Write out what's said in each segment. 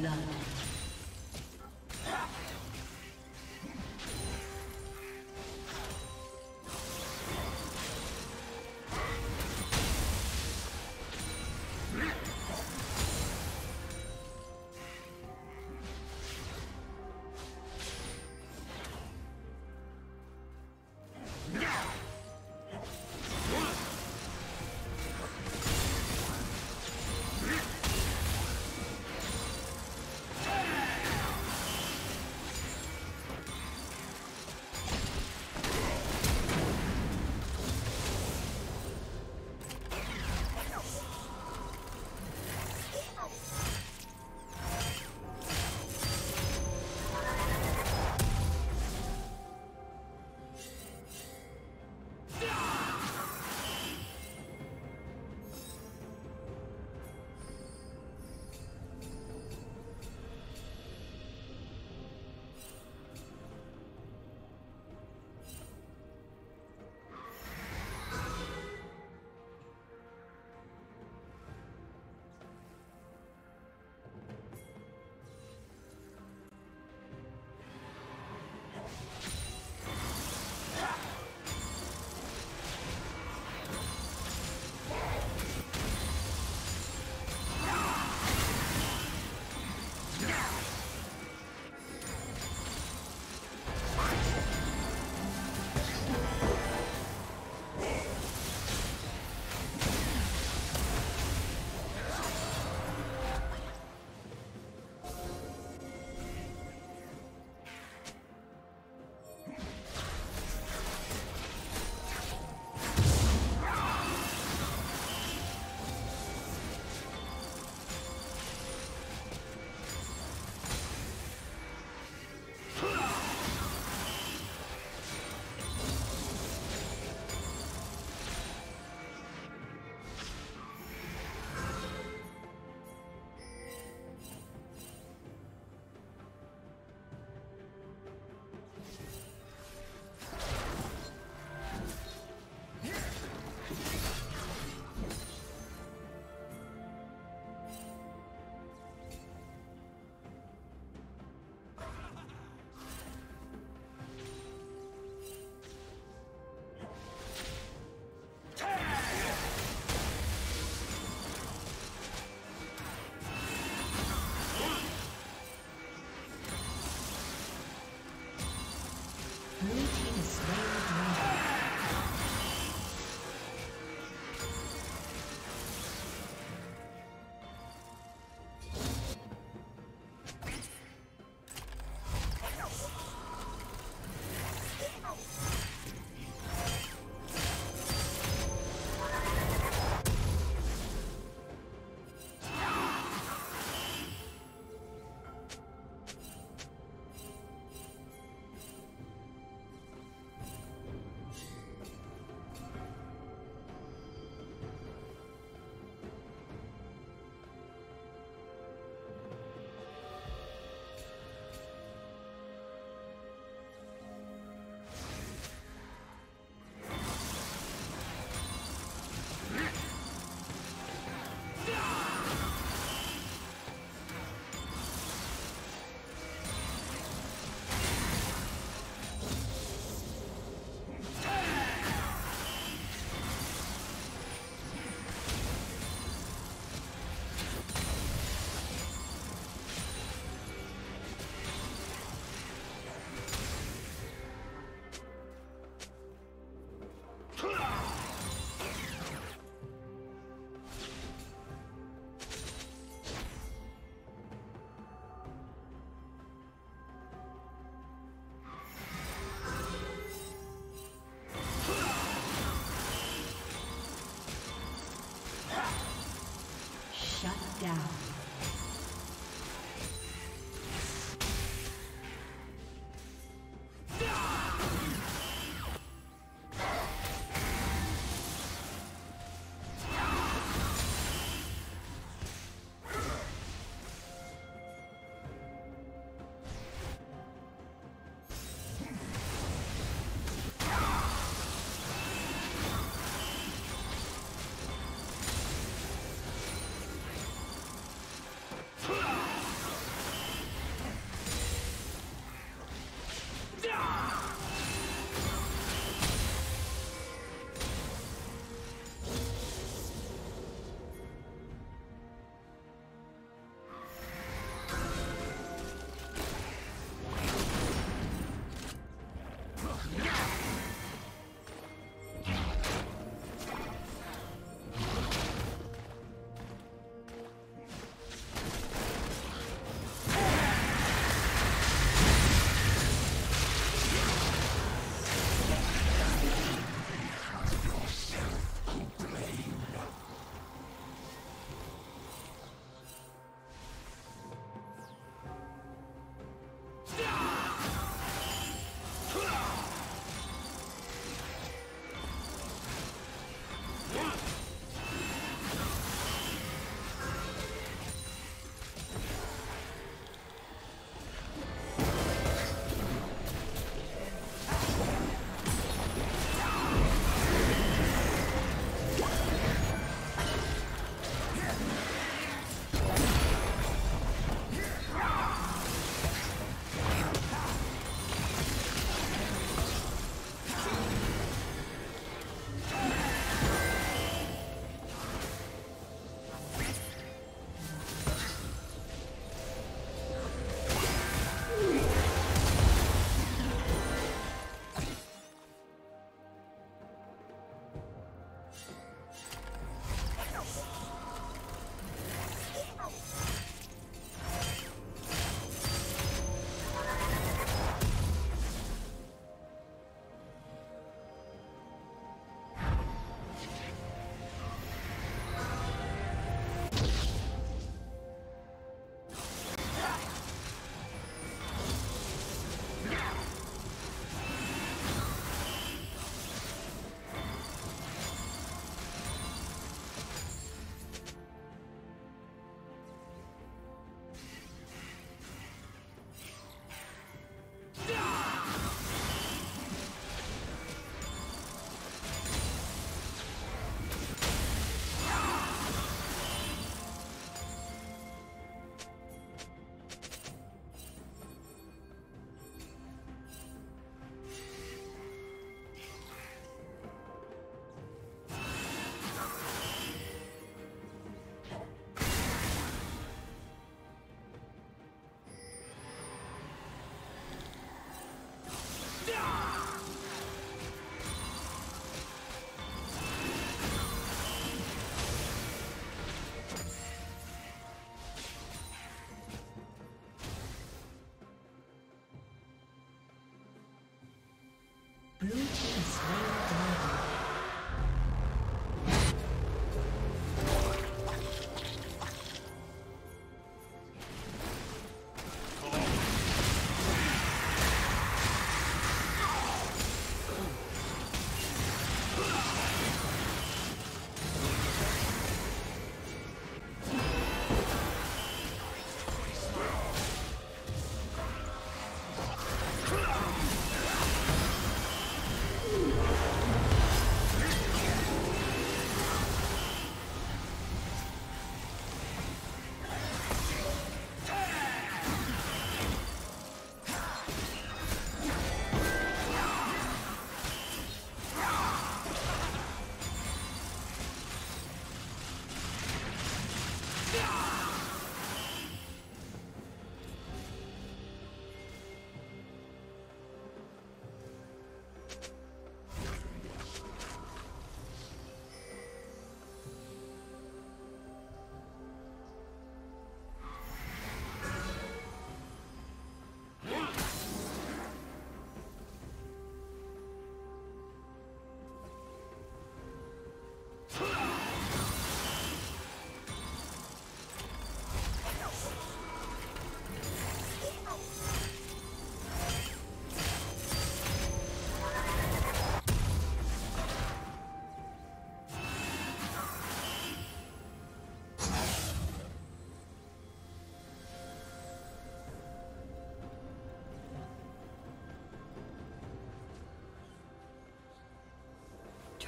blood.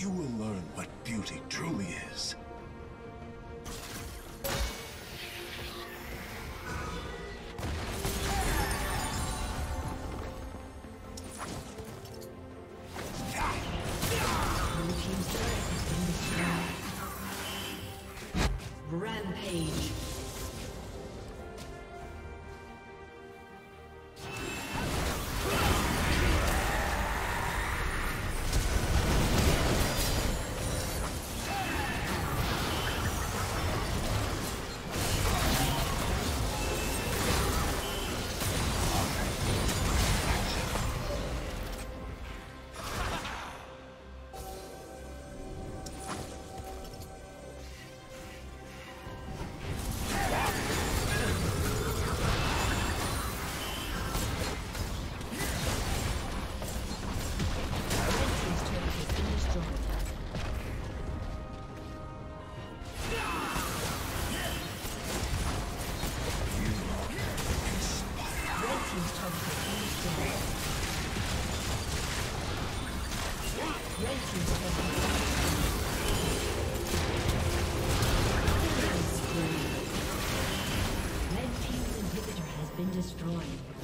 you will learn what beauty truly is. Destroyed.